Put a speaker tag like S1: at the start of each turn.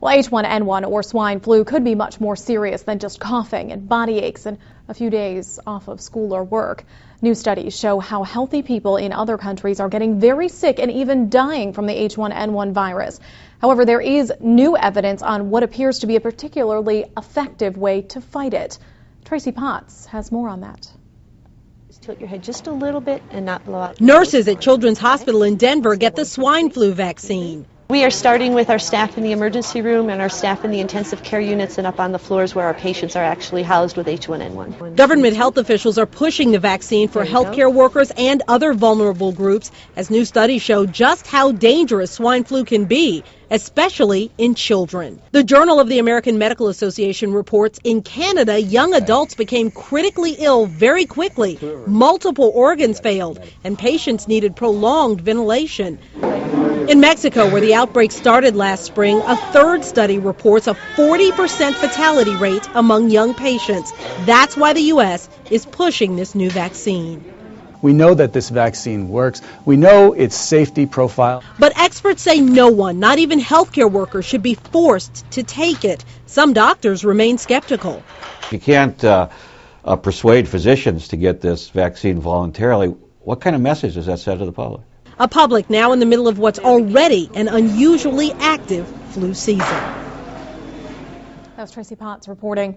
S1: Well, H1N1 or swine flu could be much more serious than just coughing and body aches and a few days off of school or work. New studies show how healthy people in other countries are getting very sick and even dying from the H1N1 virus. However, there is new evidence on what appears to be a particularly effective way to fight it. Tracy Potts has more on that
S2: tilt your head just a little bit and not blow out.
S3: Nurses at Children's Hospital in Denver get the swine flu vaccine.
S2: We are starting with our staff in the emergency room and our staff in the intensive care units and up on the floors where our patients are actually housed with H1N1.
S3: Government health officials are pushing the vaccine for healthcare workers and other vulnerable groups as new studies show just how dangerous swine flu can be, especially in children. The Journal of the American Medical Association reports in Canada, young adults became critically ill very quickly. Multiple organs failed and patients needed prolonged ventilation. In Mexico, where the outbreak started last spring, a third study reports a 40% fatality rate among young patients. That's why the U.S. is pushing this new vaccine.
S4: We know that this vaccine works. We know its safety profile.
S3: But experts say no one, not even healthcare workers, should be forced to take it. Some doctors remain skeptical.
S5: You can't uh, uh, persuade physicians to get this vaccine voluntarily. What kind of message does that send to the public?
S3: A public now in the middle of what's already an unusually active flu season.
S1: That was Tracy Potts reporting.